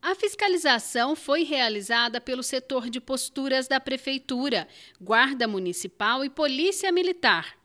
A fiscalização foi realizada pelo setor de posturas da Prefeitura, Guarda Municipal e Polícia Militar.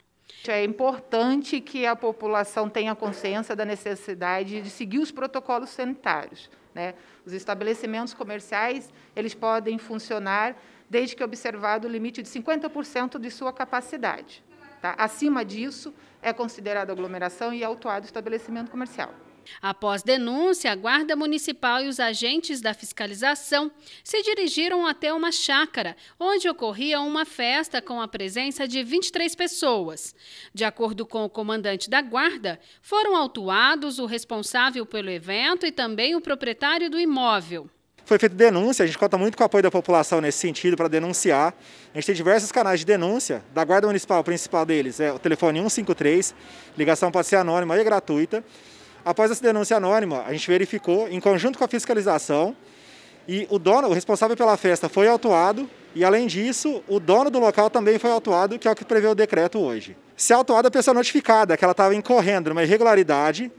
É importante que a população tenha consciência da necessidade de seguir os protocolos sanitários. Né? Os estabelecimentos comerciais eles podem funcionar desde que observado o limite de 50% de sua capacidade. Tá? Acima disso, é considerado aglomeração e autuado estabelecimento comercial. Após denúncia, a Guarda Municipal e os agentes da fiscalização se dirigiram até uma chácara, onde ocorria uma festa com a presença de 23 pessoas. De acordo com o comandante da Guarda, foram autuados o responsável pelo evento e também o proprietário do imóvel. Foi feita denúncia, a gente conta muito com o apoio da população nesse sentido para denunciar. A gente tem diversos canais de denúncia. Da Guarda Municipal, o principal deles é o telefone 153, ligação pode ser anônima e gratuita. Após essa denúncia anônima, a gente verificou, em conjunto com a fiscalização, e o dono, o responsável pela festa foi autuado, e além disso, o dono do local também foi autuado, que é o que prevê o decreto hoje. Se autuada a pessoa notificada que ela estava incorrendo numa irregularidade,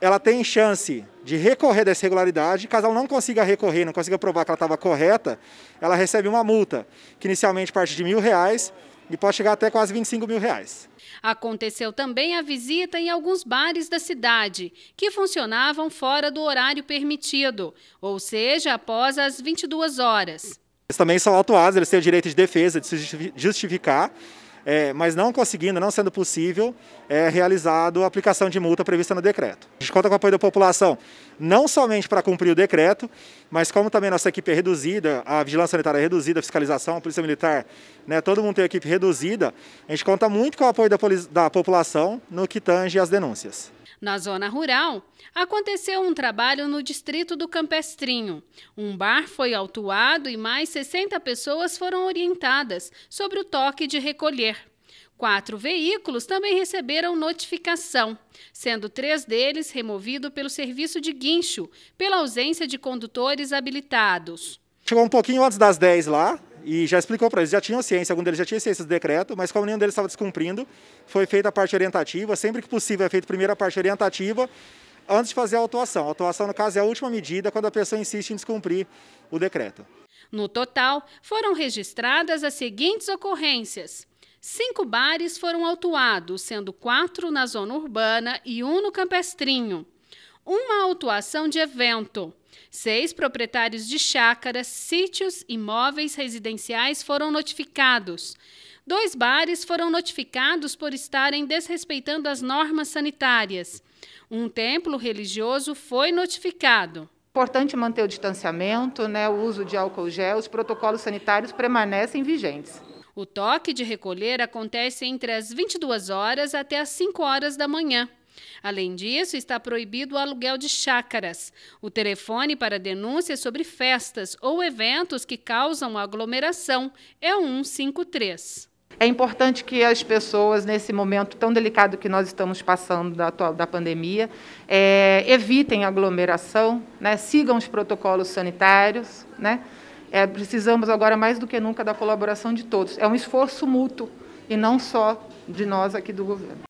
ela tem chance de recorrer dessa irregularidade. Caso ela não consiga recorrer, não consiga provar que ela estava correta, ela recebe uma multa, que inicialmente parte de mil reais e pode chegar até quase 25 mil reais. Aconteceu também a visita em alguns bares da cidade, que funcionavam fora do horário permitido, ou seja, após as 22 horas. Eles também são autuados, eles têm o direito de defesa, de se justificar é, mas não conseguindo, não sendo possível, é realizado a aplicação de multa prevista no decreto. A gente conta com o apoio da população, não somente para cumprir o decreto, mas como também nossa equipe é reduzida, a vigilância sanitária é reduzida, a fiscalização, a polícia militar, né, todo mundo tem equipe reduzida, a gente conta muito com o apoio da, da população no que tange as denúncias. Na zona rural, aconteceu um trabalho no distrito do Campestrinho. Um bar foi autuado e mais 60 pessoas foram orientadas sobre o toque de recolher. Quatro veículos também receberam notificação, sendo três deles removidos pelo serviço de guincho, pela ausência de condutores habilitados. Chegou um pouquinho antes das 10 lá, e já explicou para eles, já tinham ciência, algum deles já tinha ciência do decreto, mas como nenhum deles estava descumprindo, foi feita a parte orientativa, sempre que possível é feita primeiro a parte orientativa, antes de fazer a autuação. A autuação, no caso, é a última medida quando a pessoa insiste em descumprir o decreto. No total, foram registradas as seguintes ocorrências. Cinco bares foram autuados, sendo quatro na zona urbana e um no campestrinho uma autuação de evento. Seis proprietários de chácaras, sítios, imóveis residenciais foram notificados. Dois bares foram notificados por estarem desrespeitando as normas sanitárias. Um templo religioso foi notificado. Importante manter o distanciamento, né, o uso de álcool gel, os protocolos sanitários permanecem vigentes. O toque de recolher acontece entre as 22 horas até as 5 horas da manhã. Além disso, está proibido o aluguel de chácaras. O telefone para denúncias sobre festas ou eventos que causam aglomeração é o 153. É importante que as pessoas, nesse momento tão delicado que nós estamos passando da, da pandemia, é, evitem aglomeração, né, sigam os protocolos sanitários. Né, é, precisamos agora mais do que nunca da colaboração de todos. É um esforço mútuo e não só de nós aqui do governo.